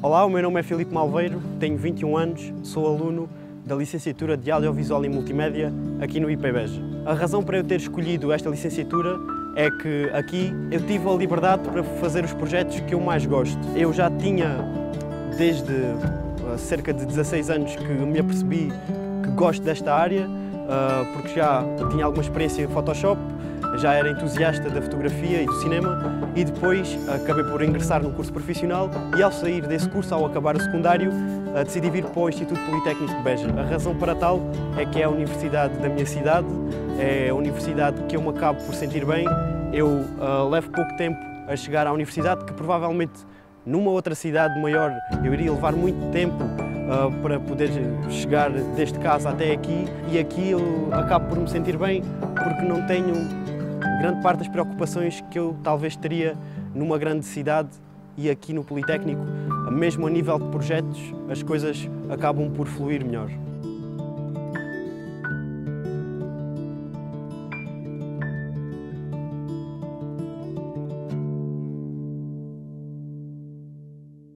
Olá, o meu nome é Filipe Malveiro, tenho 21 anos, sou aluno da licenciatura de Audiovisual e Multimédia aqui no IPBEJ. A razão para eu ter escolhido esta licenciatura é que aqui eu tive a liberdade para fazer os projetos que eu mais gosto. Eu já tinha, desde uh, cerca de 16 anos, que me apercebi que gosto desta área, porque já tinha alguma experiência em Photoshop, já era entusiasta da fotografia e do cinema e depois acabei por ingressar no curso profissional e ao sair desse curso, ao acabar o secundário, eh, decidi vir para o Instituto Politécnico de Beja. A razão para tal é que é a universidade da minha cidade, é a universidade que eu me acabo por sentir bem. Eu uh, levo pouco tempo a chegar à universidade, que provavelmente numa outra cidade maior eu iria levar muito tempo uh, para poder chegar desde casa até aqui e aqui eu acabo por me sentir bem porque não tenho grande parte das preocupações que eu talvez teria numa grande cidade e aqui no Politécnico, mesmo a nível de projetos, as coisas acabam por fluir melhor.